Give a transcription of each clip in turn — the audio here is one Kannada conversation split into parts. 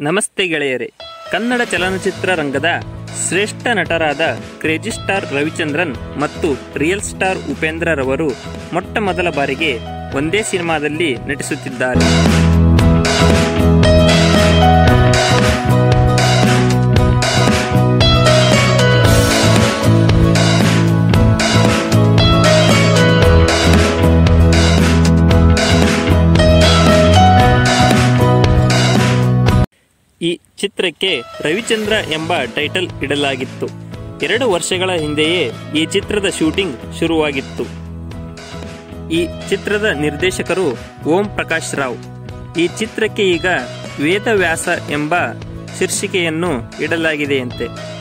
ನಮಸ್ತೆ ಗೆಳೆಯರೇ. ಕನ್ನಡ ಚಲನಚಿತ್ರ ರಂಗದ ಶ್ರೇಷ್ಠ ನಟರಾದ ಕ್ರೇಜಿ ಸ್ಟಾರ್ ರವಿಚಂದ್ರನ್ ಮತ್ತು ರಿಯಲ್ ಸ್ಟಾರ್ ಉಪೇಂದ್ರರವರು ಮೊಟ್ಟ ಮೊದಲ ಬಾರಿಗೆ ಒಂದೇ ಸಿನಿಮಾದಲ್ಲಿ ನಟಿಸುತ್ತಿದ್ದಾರೆ. ಈ ಚಿತ್ರಕ್ಕೆ ರವಿಚಂದ್ರ ಎಂಬ ಟೈಟಲ್ ಇಡಲಾಗಿತ್ತು. ಎರಡು ವರ್ಷಗಳ ಹಿಂದೆಯೇ ಈ ಚಿತ್ರದ ಶೂಟಿಂಗ್ ಶುರುವಾಗಿತ್ತು. ಈ ಚಿತ್ರದ ನಿರ್ದೇಶಕರು ಓಂ ಪ್ರಕಾಶ್ ರಾವ್. ಈ ಚಿತ್ರಕ್ಕೆ ಈಗ ವೇದವ್ಯಾಸ ಎಂಬ ಶೀರ್ಷಿಕೆಯನ್ನು ಇಡಲಾಗಿದೆಯಂತೆ.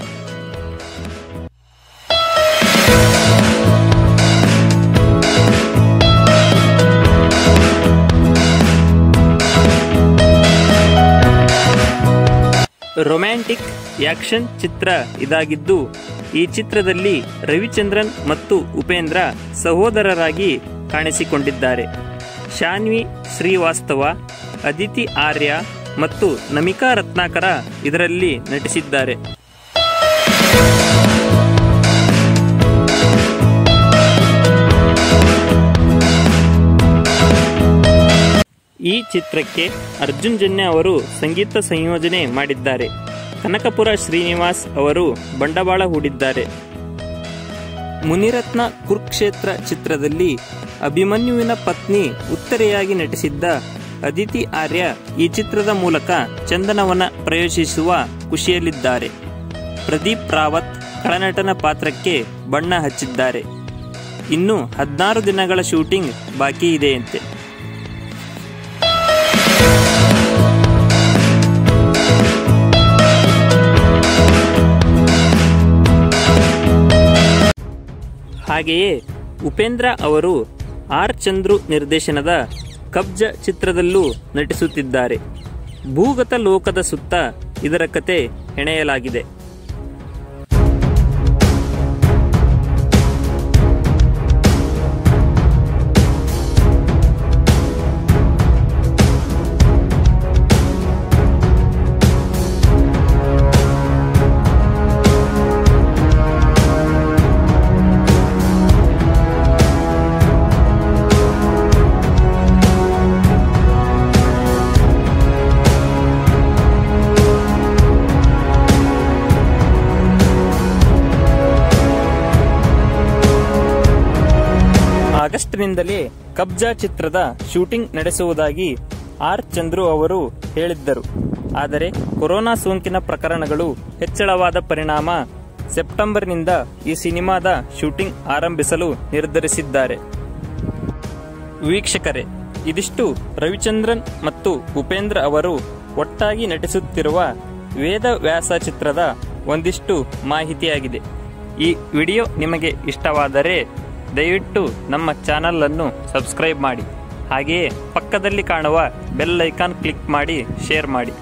ರೊಮ್ಯಾಂಟಿಕ್ ಆಕ್ಷನ್ ಚಿತ್ರ ಇದಾಗಿದ್ದು, ಈ ಚಿತ್ರದಲ್ಲಿ ರವಿಚಂದ್ರನ್ ಮತ್ತು ಉಪೇಂದ್ರ ಸಹೋದರರಾಗಿ ಕಾಣಿಸಿಕೊಂಡಿದ್ದಾರೆ. ಶಾನ್ವಿ ಶ್ರೀವಾಸ್ತವ, ಅದಿತಿ ಆರ್ಯ ಮತ್ತು ನಮಿಕಾ ರತ್ನಾಕರ ಇದರಲ್ಲಿ ನಟಿಸಿದ್ದಾರೆ. ಈ ಚಿತ್ರಕ್ಕೆ ಅರ್ಜುನ್ ಜನ್ಯ ಅವರು ಸಂಗೀತ ಸಂಯೋಜನೆ ಮಾಡಿದ್ದಾರೆ. ಕನಕಪುರ ಶ್ರೀನಿವಾಸ್ ಅವರು ಬಂಡವಾಳ ಹೂಡಿದ್ದಾರೆ. ಮುನಿರತ್ನ ಕುರುಕ್ಷೇತ್ರ ಚಿತ್ರದಲ್ಲಿ ಅಭಿಮನ್ಯುವಿನ ಪತ್ನಿ ಉತ್ತರೆಯಾಗಿ ನಟಿಸಿದ್ದ ಅದಿತಿ ಆರ್ಯ ಈ ಚಿತ್ರದ ಮೂಲಕ ಚಂದನವನ ಪ್ರಯೋಜಿಸುವ ಖುಷಿಯಲ್ಲಿದ್ದಾರೆ. ಪ್ರದೀಪ್ ರಾವತ್ ಖಳನಟನ ಪಾತ್ರಕ್ಕೆ ಬಣ್ಣ ಹಚ್ಚಿದ್ದಾರೆ. ಇನ್ನು ಹದಿನಾರು ದಿನಗಳ ಶೂಟಿಂಗ್ ಬಾಕಿ ಇದೆಯಂತೆ. ಹಾಗೆಯೇ ಉಪೇಂದ್ರ ಅವರು ಆರ್ ಚಂದ್ರು ನಿರ್ದೇಶನದ ಕಬ್ಜ ಚಿತ್ರದಲ್ಲೂ ನಟಿಸುತ್ತಿದ್ದಾರೆ. ಭೂಗತ ಲೋಕದ ಸುತ್ತ ಇದರ ಕತೆ ಹೆಣೆಯಲಾಗಿದೆ. ಆಗಸ್ಟ್ನಿಂದಲೇ ಕಬ್ಜಾ ಚಿತ್ರದ ಶೂಟಿಂಗ್ ನಡೆಸುವುದಾಗಿ ಆರ್ ಚಂದ್ರು ಅವರು ಹೇಳಿದ್ದರು. ಆದರೆ ಕೊರೋನಾ ಸೋಂಕಿನ ಪ್ರಕರಣಗಳು ಹೆಚ್ಚಳವಾದ ಪರಿಣಾಮ ಸೆಪ್ಟೆಂಬರ್ನಿಂದ ಈ ಸಿನಿಮಾದ ಶೂಟಿಂಗ್ ಆರಂಭಿಸಲು ನಿರ್ಧರಿಸಿದ್ದಾರೆ. ವೀಕ್ಷಕರೇ, ಇದಿಷ್ಟು ರವಿಚಂದ್ರನ್ ಮತ್ತು ಉಪೇಂದ್ರ ಅವರು ಒಟ್ಟಾಗಿ ನಟಿಸುತ್ತಿರುವ ವೇದ ವ್ಯಾಸ ಚಿತ್ರದ ಒಂದಿಷ್ಟು ಮಾಹಿತಿಯಾಗಿದೆ. ಈ ವಿಡಿಯೋ ನಿಮಗೆ ಇಷ್ಟವಾದರೆ ದಯವಿಟ್ಟು ನಮ್ಮ ಚಾನಲನ್ನು ಸಬ್ಸ್ಕ್ರೈಬ್ ಮಾಡಿ. ಹಾಗೆಯೇ ಪಕ್ಕದಲ್ಲಿ ಕಾಣುವ ಬೆಲ್ ಐಕಾನ್ ಕ್ಲಿಕ್ ಮಾಡಿ ಶೇರ್ ಮಾಡಿ.